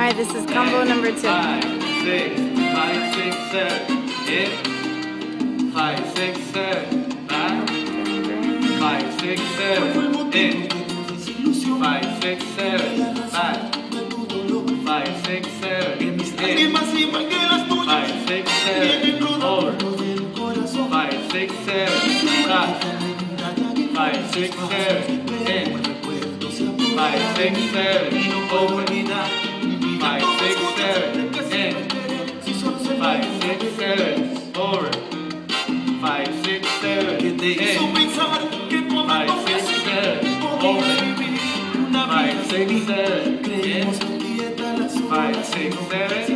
Hi, this is combo number two. Five, six, five, six, seven, in. Five, six, seven, back. Five, six, seven, in. Five, six, seven, back. Five, six, seven, in. Five, six, seven, over. Five, six, seven, back. Five, six, seven, in. Five, six, seven, open. Six, seven, over. Five, six, seven, in. Five, six, seven, over. Five, six, seven, in. Five, six, seven,